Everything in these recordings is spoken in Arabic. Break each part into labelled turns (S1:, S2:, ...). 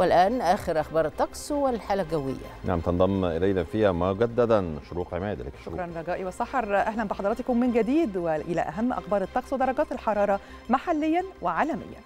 S1: والآن آخر أخبار الطقس والحالة الجوية.
S2: نعم تنضم إلينا فيها مجددا شروق عماد لك.
S3: شكرا رجائي وسحر. أهلا بحضراتكم من جديد وإلى أهم أخبار الطقس ودرجات الحرارة محليا وعالميا.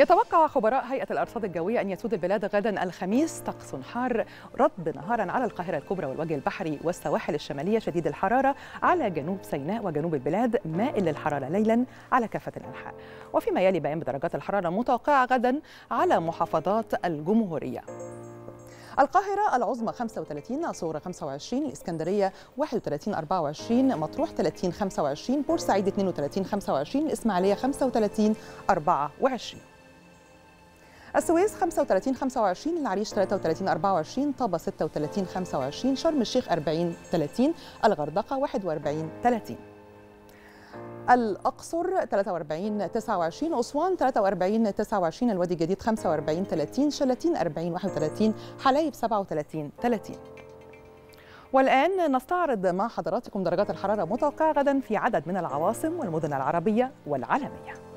S3: يتوقع خبراء هيئة الأرصاد الجوية أن يسود البلاد غدا الخميس طقس حار رطب نهارا على القاهرة الكبرى والوجه البحري والسواحل الشمالية شديد الحرارة على جنوب سيناء وجنوب البلاد مائل للحرارة ليلا على كافة الأنحاء. وفيما يلي بيان بدرجات الحرارة المتوقعة غدا على محافظات الجمهورية. القاهرة العظمى 35 صورة 25 الإسكندرية 31 24 مطروح 30 25 بورسعيد 32 25 الإسماعيلية 35 24 السويس 35 25 العريش 33 24 طابة 36 25 شرم الشيخ 40 30 الغردقة 41 30 الأقصر 43 29 أسوان 43 29 الوادي الجديد 45 30 شلاتين 40 31 حلايب 37 30 والآن نستعرض مع حضراتكم درجات الحرارة المتوقعة غدا في عدد من العواصم والمدن العربية والعالمية.